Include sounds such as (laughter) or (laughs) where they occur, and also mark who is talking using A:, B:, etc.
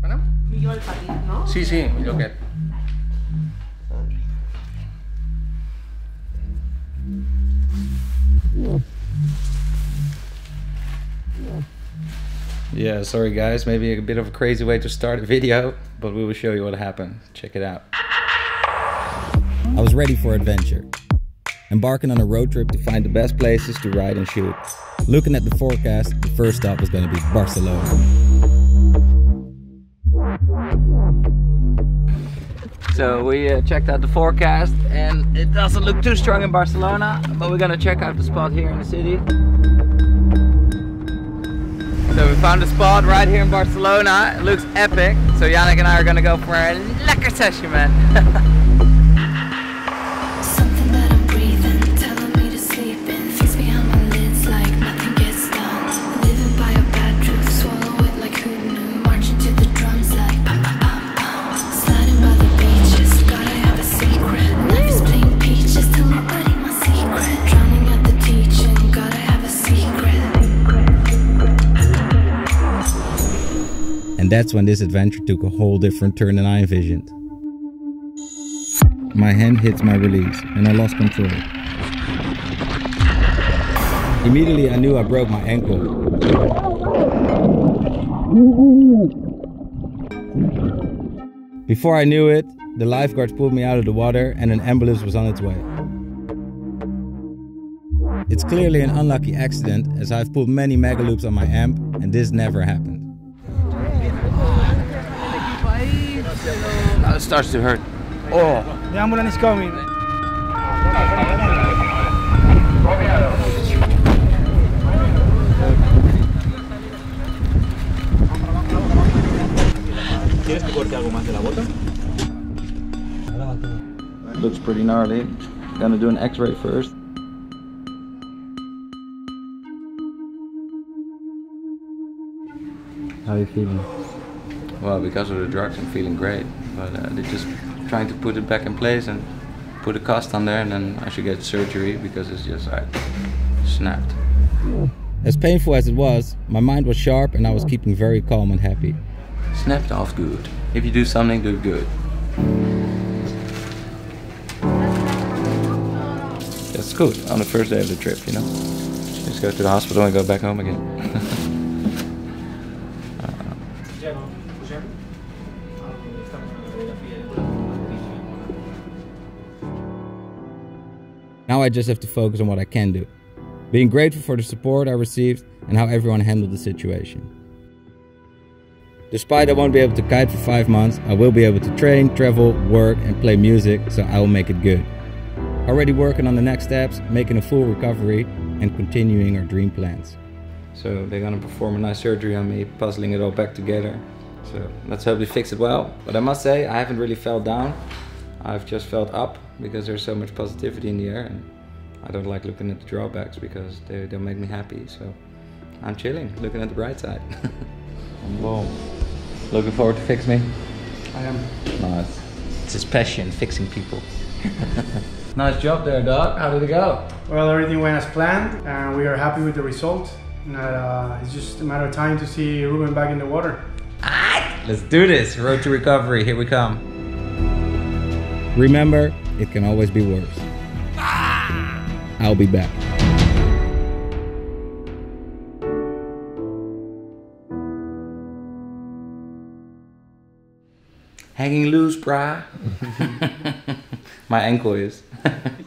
A: Bueno?
B: Millor el petit, no?
A: Sí, sí, millor aquest. Yeah, sorry guys, maybe a bit of a crazy way to start a video, but we will show you what happened. Check it out.
C: I was ready for adventure. Embarking on a road trip to find the best places to ride and shoot. Looking at the forecast, the first stop was going to be Barcelona.
A: So we uh, checked out the forecast and it doesn't look too strong in Barcelona, but we're gonna check out the spot here in the city. So we found a spot right here in Barcelona. It looks epic. So Yannick and I are gonna go for a lekker session, man. (laughs)
C: And that's when this adventure took a whole different turn than I envisioned. My hand hits my release, and I lost control. Immediately, I knew I broke my ankle. Before I knew it, the lifeguards pulled me out of the water, and an ambulance was on its way. It's clearly an unlucky accident, as I've pulled many mega loops on my amp, and this never happened.
A: Now it starts to hurt. Oh,
D: The ambulance is coming.
A: looks pretty gnarly. Gonna do an x-ray first.
C: How are you feeling?
A: Well, because of the drugs, I'm feeling great. But uh, they're just trying to put it back in place and put a cast on there, and then I should get surgery because it's just like snapped.
C: As painful as it was, my mind was sharp and I was keeping very calm and happy.
A: Snapped off good. If you do something, do it good. That's good on the first day of the trip, you know. Just go to the hospital and go back home again. (laughs)
C: Now I just have to focus on what I can do. Being grateful for the support I received and how everyone handled the situation. Despite I won't be able to kite for five months, I will be able to train, travel, work, and play music, so I will make it good. Already working on the next steps, making a full recovery, and continuing our dream plans.
A: So they're gonna perform a nice surgery on me, puzzling it all back together. So let's hope they fix it well. But I must say, I haven't really felt down. I've just felt up because there's so much positivity in the air and I don't like looking at the drawbacks because they don't make me happy. So I'm chilling, looking at the bright side. (laughs) Boom. Looking forward to fix me?
D: I am.
A: Nice. It's his passion, fixing people. (laughs) nice job there, Doc. How did it go?
D: Well, everything went as planned, and we are happy with the result. And, uh, it's just a matter of time to see Ruben back in the water.
A: Let's do this. Road to recovery. Here we come.
C: Remember, it can always be worse. Ah! I'll be back.
A: Hanging loose, brah. (laughs) My ankle is. (laughs)